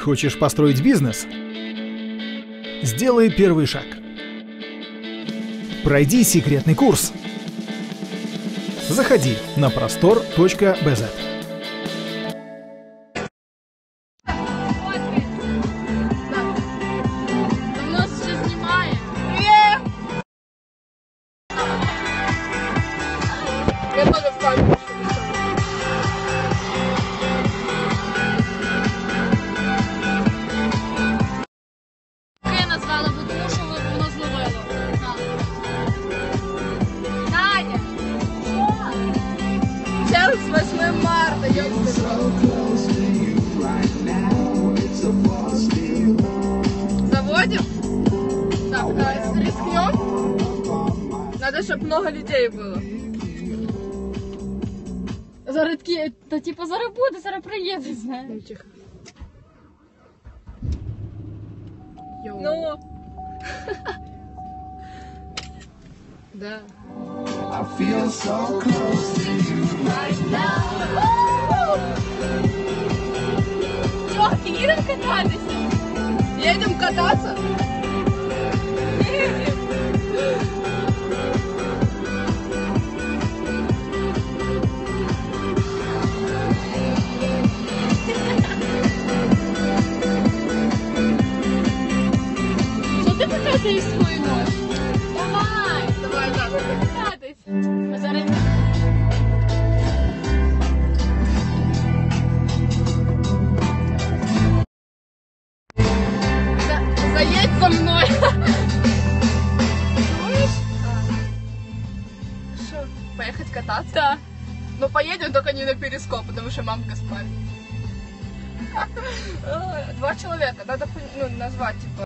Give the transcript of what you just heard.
Хочешь построить бизнес? Сделай первый шаг. Пройди секретный курс. Заходи на простор.бз. Нас все Чел з 8 марта, ёб Заводим? Так, а, рискнем? Надо, чтобы много людей было. Зараз такі, та типу зараз буде, зараз приїде, знаєш. Ну, тихо. Ну. Да. I feel so? Едем кататься? Що ти показуєш свою ночь? Давай! Заедь со мной. Что, поехать кататься? Так. Ну, поедем только не на перископ, потому что мамка спать. Два человека, надо ну, назвать, типа,